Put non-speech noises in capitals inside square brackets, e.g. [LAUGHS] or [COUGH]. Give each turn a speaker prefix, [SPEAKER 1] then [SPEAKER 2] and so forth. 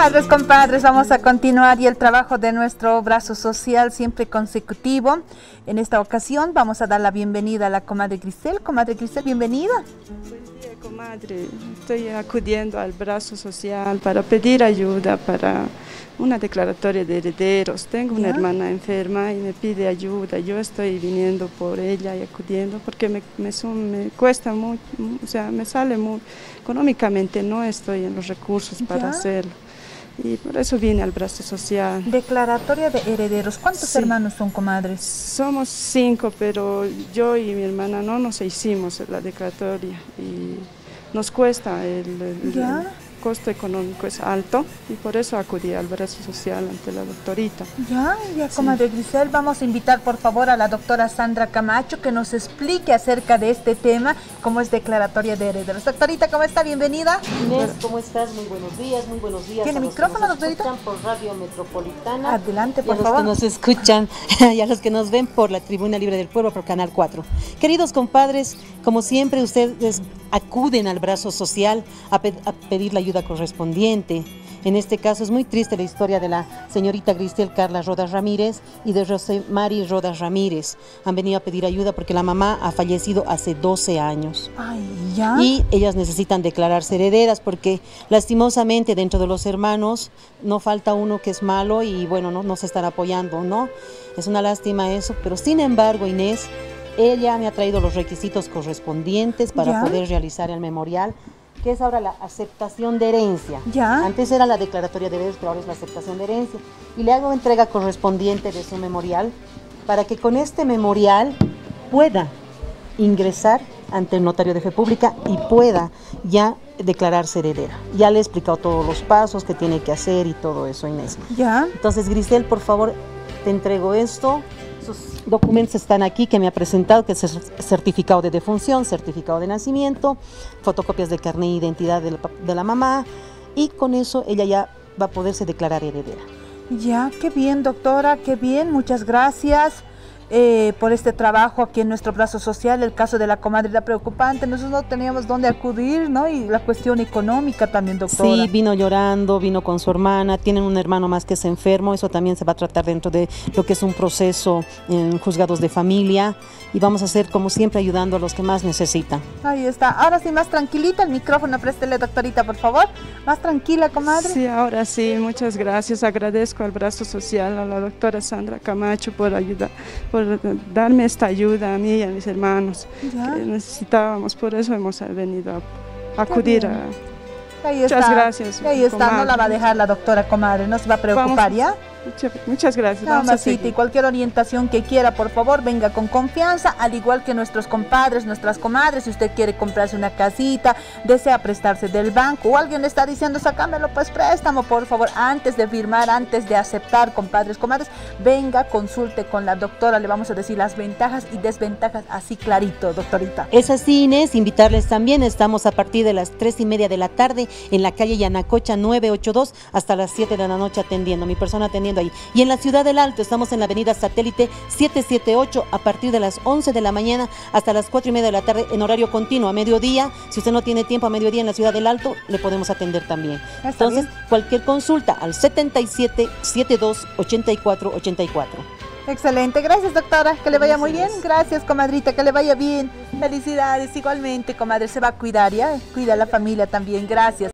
[SPEAKER 1] Comadres, compadres, vamos a continuar y el trabajo de nuestro brazo social siempre consecutivo. En esta ocasión vamos a dar la bienvenida a la comadre Grisel. Comadre Grisel, bienvenida.
[SPEAKER 2] Comadre. Estoy acudiendo al brazo social para pedir ayuda para una declaratoria de herederos. Tengo una hermana enferma y me pide ayuda. Yo estoy viniendo por ella y acudiendo porque me, me, me cuesta mucho, o sea, me sale muy, económicamente no estoy en los recursos para hacerlo. Y por eso vine al brazo social.
[SPEAKER 1] Declaratoria de herederos. ¿Cuántos hermanos son, comadres?
[SPEAKER 2] Somos cinco, pero yo y mi hermana no nos hicimos la declaratoria y nos cuesta el, el, costo económico es alto y por eso acudí al brazo social ante la doctorita.
[SPEAKER 1] Ya, ya comadre Grisel, vamos a invitar por favor a la doctora Sandra Camacho que nos explique acerca de este tema, cómo es declaratoria de herederos. Doctorita, ¿cómo está? Bienvenida.
[SPEAKER 3] Inés, ¿cómo estás? Muy buenos días, muy buenos días.
[SPEAKER 1] ¿Tiene micrófono, doctorita?
[SPEAKER 3] por Radio Metropolitana.
[SPEAKER 1] Adelante, por
[SPEAKER 3] y a
[SPEAKER 1] favor.
[SPEAKER 3] los que nos escuchan [LAUGHS] y a los que nos ven por la Tribuna Libre del Pueblo, por Canal 4. Queridos compadres, como siempre, ustedes acuden al brazo social a, pe a pedir la ayuda correspondiente. En este caso es muy triste la historia de la señorita Cristel Carla Rodas Ramírez y de José Mari Rodas Ramírez. Han venido a pedir ayuda porque la mamá ha fallecido hace 12 años.
[SPEAKER 1] Ay, ¿ya?
[SPEAKER 3] Y ellas necesitan declararse herederas porque lastimosamente dentro de los hermanos no falta uno que es malo y bueno, no, no se están apoyando, ¿no? Es una lástima eso, pero sin embargo Inés, ella me ha traído los requisitos correspondientes para
[SPEAKER 1] ¿Ya?
[SPEAKER 3] poder realizar el memorial que es ahora la aceptación de herencia.
[SPEAKER 1] Ya.
[SPEAKER 3] Antes era la declaratoria de herederos, pero ahora es la aceptación de herencia. Y le hago entrega correspondiente de su memorial para que con este memorial pueda ingresar ante el notario de fe pública y pueda ya declararse heredera. Ya le he explicado todos los pasos que tiene que hacer y todo eso, Inés.
[SPEAKER 1] Ya.
[SPEAKER 3] Entonces, Grisel, por favor, te entrego esto. Sus documentos están aquí que me ha presentado, que es el certificado de defunción, certificado de nacimiento, fotocopias de carnet de identidad de la, de la mamá y con eso ella ya va a poderse declarar heredera.
[SPEAKER 1] Ya, qué bien, doctora, qué bien, muchas gracias. Eh, por este trabajo aquí en nuestro brazo social, el caso de la comadre era preocupante, nosotros no teníamos dónde acudir, ¿no? Y la cuestión económica también, doctora.
[SPEAKER 3] Sí, vino llorando, vino con su hermana, tienen un hermano más que es enfermo, eso también se va a tratar dentro de lo que es un proceso en juzgados de familia y vamos a hacer como siempre ayudando a los que más necesitan.
[SPEAKER 1] Ahí está, ahora sí más tranquilita, el micrófono préstele, doctorita, por favor, más tranquila, comadre.
[SPEAKER 2] Sí, ahora sí, muchas gracias, agradezco al brazo social, a la doctora Sandra Camacho por ayudar, por darme esta ayuda a mí y a mis hermanos
[SPEAKER 1] Ya.
[SPEAKER 2] que necesitábamos, por eso hemos venido a acudir a...
[SPEAKER 1] Ahí
[SPEAKER 2] Muchas
[SPEAKER 1] está.
[SPEAKER 2] gracias,
[SPEAKER 1] Ahí está, no la va a
[SPEAKER 2] comadre.
[SPEAKER 1] dejar la doctora, comadre, no se va a preocupar,
[SPEAKER 2] Vamos.
[SPEAKER 1] ¿ya?
[SPEAKER 2] Mucha- Muchas gracias.
[SPEAKER 1] No,
[SPEAKER 2] vamos a
[SPEAKER 1] masita, y cualquier orientación que quiera, por favor, venga con confianza, al igual que nuestros compadres, nuestras comadres, si usted quiere comprarse una casita, desea prestarse del banco, o alguien le está diciendo, sacámelo pues préstamo, por favor, antes de firmar, antes de aceptar, compadres, comadres, venga, consulte con la doctora, le vamos a decir las ventajas y desventajas así clarito, doctorita.
[SPEAKER 3] Es así, Inés, invitarles también, estamos a partir de las tres y media de la tarde en la calle Yanacocha 982 hasta las 7 de la noche atendiendo, mi persona atendiendo ahí. Y en la ciudad del Alto estamos en la avenida Satélite 778 a partir de las 11 de la mañana hasta las 4 y media de la tarde en horario continuo, a mediodía. Si usted no tiene tiempo a mediodía en la ciudad del Alto, le podemos atender también.
[SPEAKER 1] Está
[SPEAKER 3] Entonces,
[SPEAKER 1] bien.
[SPEAKER 3] cualquier consulta al 77 72 84 84.
[SPEAKER 1] Excelente, gracias doctora, que le vaya muy bien,
[SPEAKER 3] Gracias.
[SPEAKER 1] gracias comadrita, que le vaya bien, felicidades igualmente, comadre, se va a cuidar, ¿ya? Cuida a la familia también, gracias.